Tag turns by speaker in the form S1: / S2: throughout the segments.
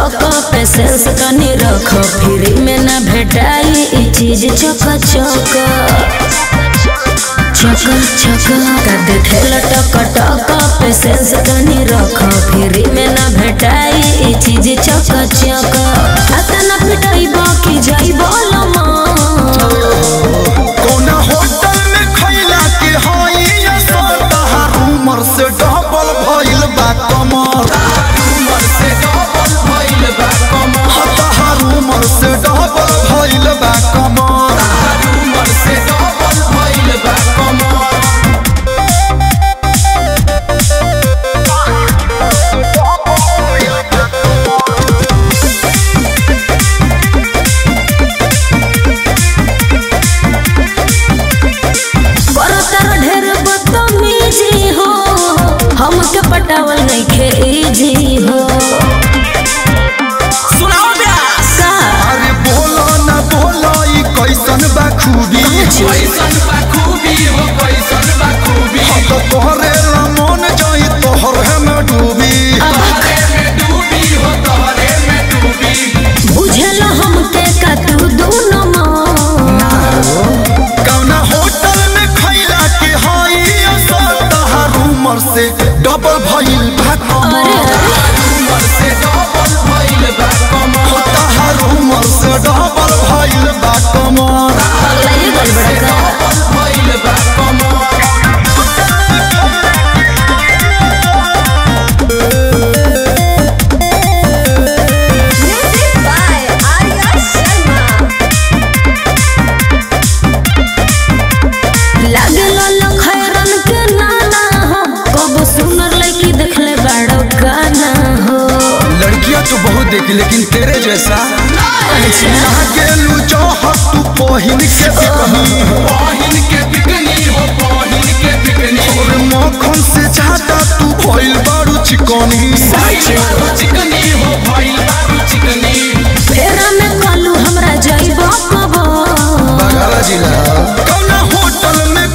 S1: Patience कनी रख, free में ना भेटाई चीज़ चक चक चक चक का देखे लटक टक पेशेंस कनी रख, फ्री में ना भेटाई चीज़ चक चक
S2: से डबल भइल बा कमर से डबल भइल बा कमर देखी लेकिन तेरे जैसा। गेलू चाहत तू पहिन के बिकनी
S3: पाहिन के बिकनी हो पाहिन के बिकनी
S2: और मक्खन से ज़्यादा तू भइल बारू चिकनी।
S3: भइल बारू चिकनी हो भइल बारू चिकनी
S1: फेरा में कालू हमरा जाइबो कबो।
S2: बगल जिला। कौना होटल में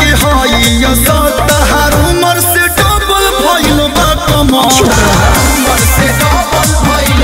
S2: के हई असर तहार उमर से डबल भइल बा कमर
S3: उमर से डबल भइल